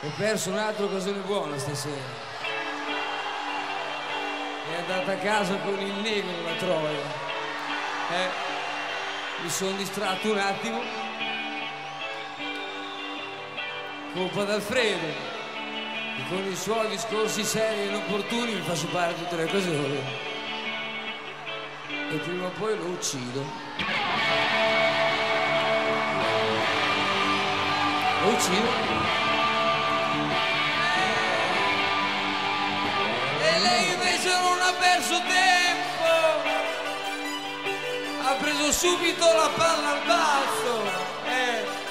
Ho perso un'altra occasione buona stasera. È andata a casa con il negro la troia. Eh, mi sono distratto un attimo. Colpa d'Alfredo, che con i suoi discorsi seri e inopportuni mi fa superare tutte le occasioni. E prima o poi lo uccido. Lo uccido. Non ha perso tempo. Ha preso subito la palla al balzo. Eh.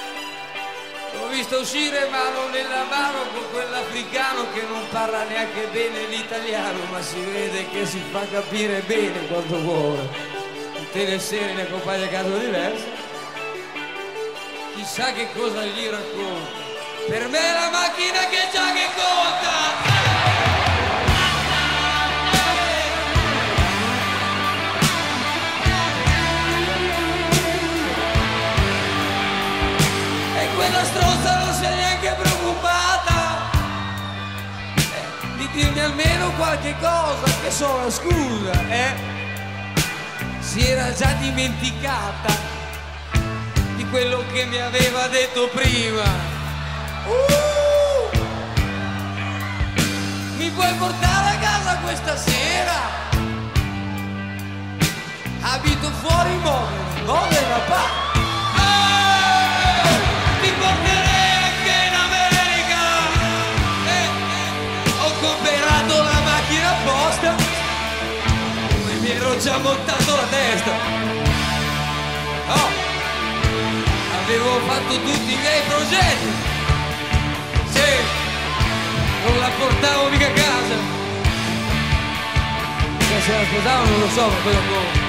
L'ho vista uscire mano nella mano con quell'africano che non parla neanche bene l'italiano, ma si vede che si fa capire bene quando vuole. Tutte le sere ne accompagna a casa diversa. Chissà che cosa gli racconta. Per me è la macchina che già che conta. Quella stronza non si neanche preoccupata eh, di dirmi almeno qualche cosa, che so la scusa, eh? Si era già dimenticata di quello che mi aveva detto prima. Uh! Ero già montato la testa! Oh! Avevo fatto tutti i miei progetti! Sì! Non la portavo mica a casa! Se la sposavo non lo so, ma poi dopo